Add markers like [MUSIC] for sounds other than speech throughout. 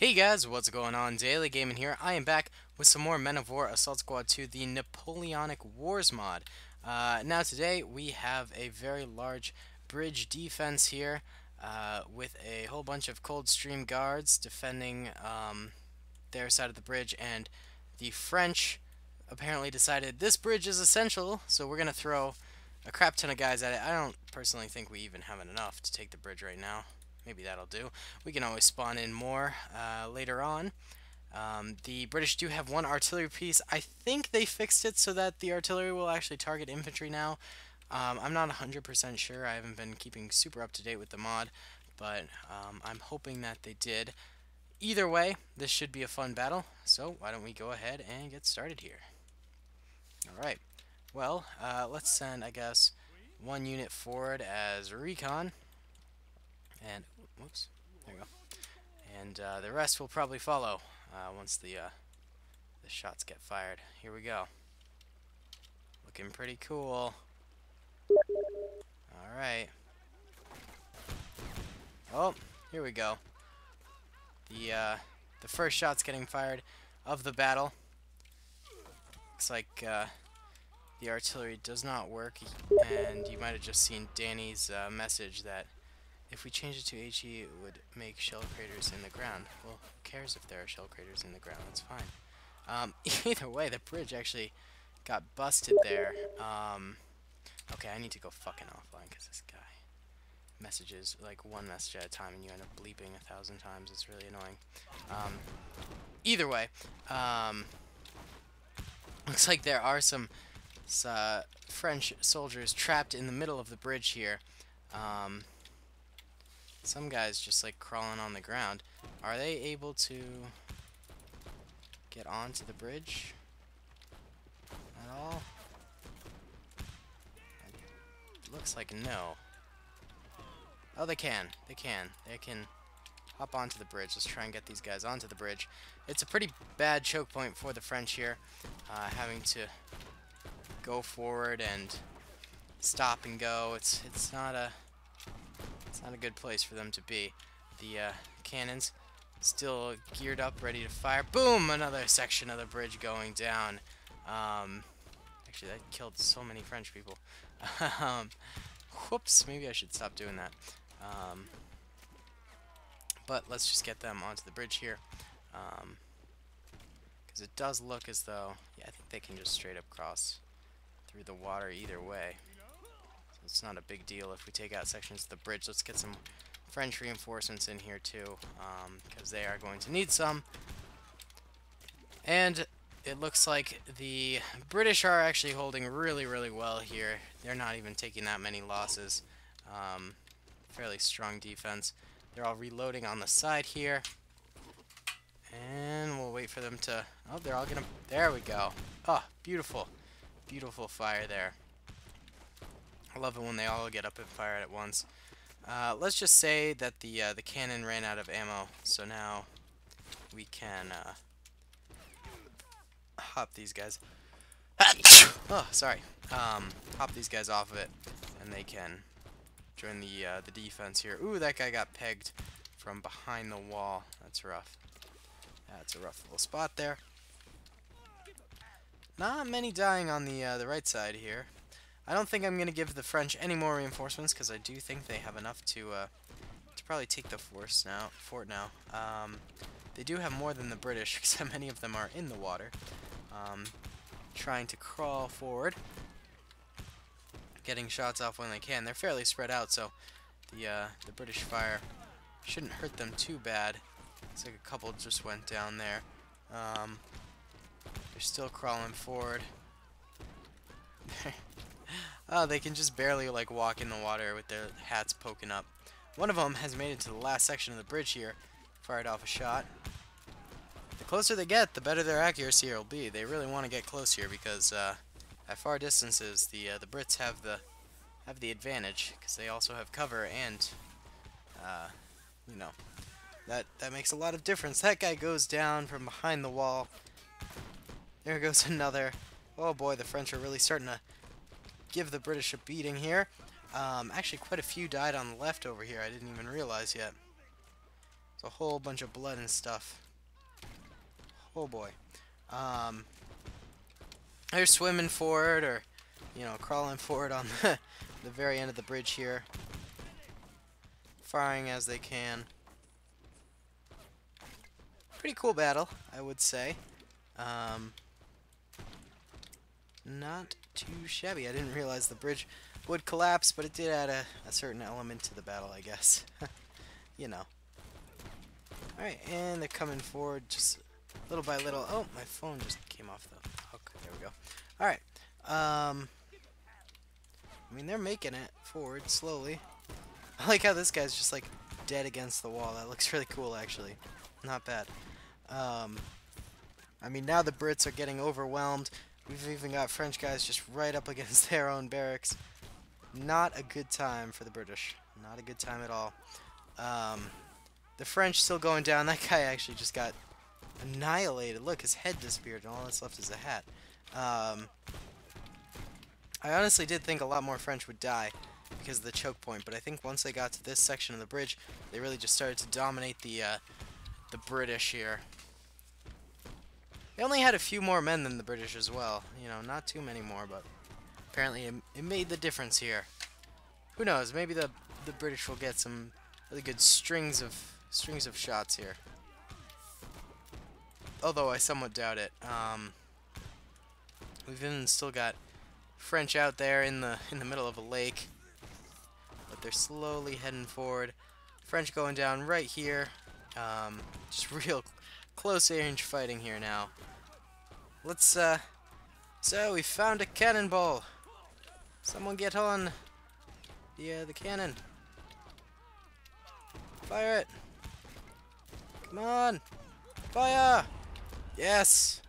Hey guys, what's going on? Daley Gaming here. I am back with some more Men of War Assault Squad 2, the Napoleonic Wars mod. Uh, now today we have a very large bridge defense here uh, with a whole bunch of Coldstream guards defending um, their side of the bridge and the French apparently decided this bridge is essential so we're going to throw a crap ton of guys at it. I don't personally think we even have enough to take the bridge right now. Maybe that'll do. We can always spawn in more uh, later on. Um, the British do have one artillery piece. I think they fixed it so that the artillery will actually target infantry now. Um, I'm not 100% sure. I haven't been keeping super up to date with the mod, but um, I'm hoping that they did. Either way, this should be a fun battle, so why don't we go ahead and get started here. Alright, well, uh, let's send, I guess, one unit forward as recon. And, whoops, there you go. And uh, the rest will probably follow uh, once the, uh, the shots get fired. Here we go. Looking pretty cool. Alright. Oh, here we go. The, uh, the first shot's getting fired of the battle. Looks like uh, the artillery does not work, and you might have just seen Danny's uh, message that if we change it to HE, it would make shell craters in the ground. Well, who cares if there are shell craters in the ground? That's fine. Um, [LAUGHS] either way, the bridge actually got busted there. Um, okay, I need to go fucking offline because this guy messages like one message at a time and you end up bleeping a thousand times. It's really annoying. Um, either way, um, looks like there are some uh, French soldiers trapped in the middle of the bridge here. Um, some guys just like crawling on the ground. Are they able to get onto the bridge at all? It looks like no. Oh, they can. They can. They can hop onto the bridge. Let's try and get these guys onto the bridge. It's a pretty bad choke point for the French here, uh, having to go forward and stop and go. It's it's not a not a good place for them to be. The uh, cannons still geared up, ready to fire. Boom! Another section of the bridge going down. Um, actually, that killed so many French people. [LAUGHS] um, whoops, maybe I should stop doing that. Um, but let's just get them onto the bridge here. Because um, it does look as though, yeah, I think they can just straight up cross through the water either way it's not a big deal if we take out sections of the bridge. Let's get some French reinforcements in here too, because um, they are going to need some. And it looks like the British are actually holding really, really well here. They're not even taking that many losses. Um, fairly strong defense. They're all reloading on the side here. And we'll wait for them to... Oh, they're all gonna... There we go. Oh, beautiful. Beautiful fire there. Love it when they all get up and fire at once. Uh, let's just say that the uh, the cannon ran out of ammo, so now we can uh, hop these guys. [COUGHS] oh, sorry. Um, hop these guys off of it, and they can join the uh, the defense here. Ooh, that guy got pegged from behind the wall. That's rough. That's a rough little spot there. Not many dying on the uh, the right side here. I don't think I'm going to give the French any more reinforcements because I do think they have enough to uh, to probably take the force now, fort now. Um, they do have more than the British [LAUGHS] because many of them are in the water, um, trying to crawl forward, getting shots off when they can. They're fairly spread out, so the uh, the British fire shouldn't hurt them too bad. Looks like a couple just went down there. Um, they're still crawling forward. [LAUGHS] Oh, they can just barely like walk in the water with their hats poking up. One of them has made it to the last section of the bridge here. Fired off a shot. The closer they get, the better their accuracy will be. They really want to get close here because uh, at far distances, the uh, the Brits have the have the advantage because they also have cover and uh, you know that that makes a lot of difference. That guy goes down from behind the wall. There goes [LAUGHS] another. Oh boy, the French are really starting to give the British a beating here. Um, actually, quite a few died on the left over here. I didn't even realize yet. It's a whole bunch of blood and stuff. Oh boy. Um, they're swimming forward or, you know, crawling [LAUGHS] forward on the, the very end of the bridge here. Firing as they can. Pretty cool battle, I would say. Um, not too shabby. I didn't realize the bridge would collapse, but it did add a, a certain element to the battle, I guess. [LAUGHS] you know. Alright, and they're coming forward just little by little. Oh, my phone just came off the hook. There we go. Alright. Um, I mean, they're making it forward slowly. [LAUGHS] I like how this guy's just like dead against the wall. That looks really cool, actually. Not bad. Um, I mean, now the Brits are getting overwhelmed. We've even got French guys just right up against [LAUGHS] their own barracks. Not a good time for the British. Not a good time at all. Um, the French still going down. [LAUGHS] That guy actually just got annihilated. Look, his head disappeared, and all that's left is a hat. Um, I honestly did think a lot more French would die because of the choke point, but I think once they got to this section of the bridge, they really just started to dominate the uh, the British here. They only had a few more men than the British as well. You know, not too many more, but apparently it, it made the difference here. Who knows? Maybe the the British will get some really good strings of strings of shots here. Although I somewhat doubt it. Um, we've even still got French out there in the in the middle of a lake, but they're slowly heading forward. French going down right here. Um, just [LAUGHS] real close range fighting here now. Let's, uh, so we found a cannonball. Someone get on the, uh, the cannon. Fire it. Come on. Fire. Yes.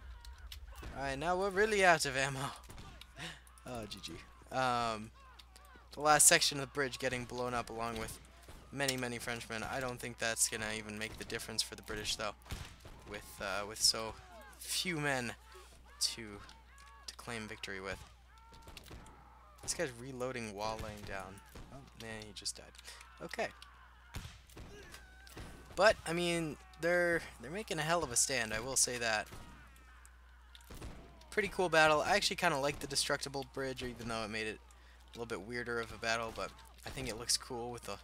Alright, now we're really out of ammo. [LAUGHS] oh, GG. Um, the last section of the bridge getting blown up along with many, many Frenchmen. I don't think that's going to even make the difference for the British, though, with, uh, with so few men to, to claim victory with. This guy's reloading while laying down. Oh, man, he just died. Okay. But, I mean, they're they're making a hell of a stand, I will say that. Pretty cool battle. I actually kind of like the destructible bridge, even though it made it a little bit weirder of a battle, but I think it looks cool with the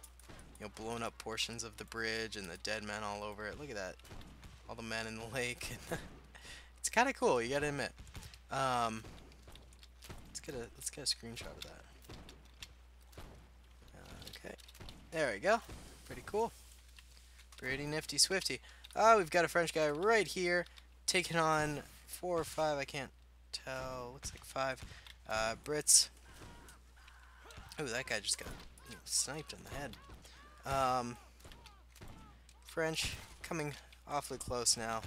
you know blown up portions of the bridge and the dead men all over it. Look at that. All the men in the lake. [LAUGHS] it's kind of cool, you gotta admit. Um, let's get a let's get a screenshot of that. Okay, there we go. Pretty cool. Pretty nifty swifty. Oh, we've got a French guy right here taking on four or five. I can't tell. Looks like five. Uh, Brits. Oh, that guy just got you know, sniped in the head. Um, French coming awfully close now.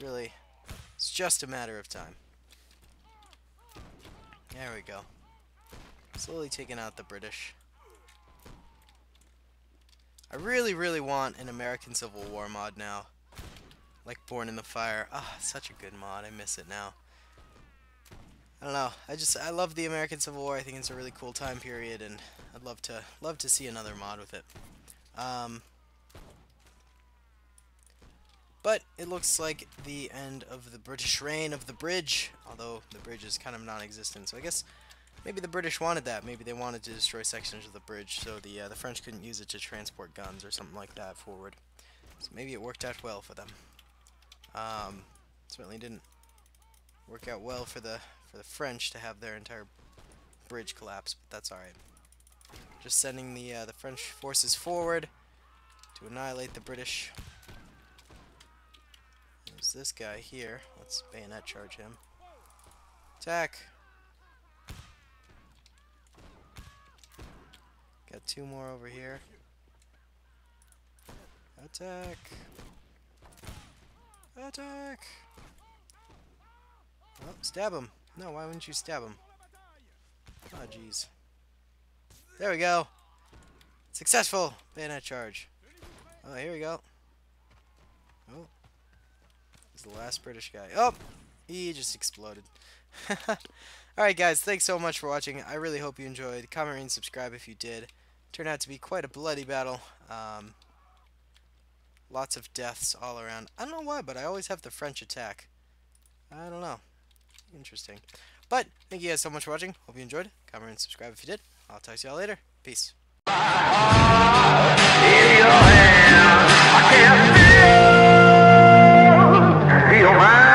Really, it's just a matter of time. There we go. Slowly taking out the British. I really, really want an American Civil War mod now. Like Born in the Fire. Ah, oh, such a good mod. I miss it now. I don't know. I just I love the American Civil War. I think it's a really cool time period, and I'd love to love to see another mod with it. Um, but it looks like the end of the British reign of the bridge, although the bridge is kind of non-existent. So I guess Maybe the British wanted that. Maybe they wanted to destroy sections of the bridge so the uh, the French couldn't use it to transport guns or something like that forward. So maybe it worked out well for them. Um, certainly didn't work out well for the for the French to have their entire bridge collapse, but that's all right. Just sending the uh, the French forces forward to annihilate the British. There's this guy here. Let's bayonet charge him. Attack! Got two more over here. Attack! Attack! Oh, stab him. No, why wouldn't you stab him? Oh, jeez. There we go. Successful bayonet charge. Oh, here we go. Oh. He's the last British guy. Oh! He just exploded. [LAUGHS] Alright guys, thanks so much for watching. I really hope you enjoyed. Comment and subscribe if you did. Turned out to be quite a bloody battle. Um, Lots of deaths all around. I don't know why, but I always have the French attack. I don't know. Interesting. But, thank you guys so much for watching. Hope you enjoyed. Comment and subscribe if you did. I'll talk to y'all later. Peace. O'Brien.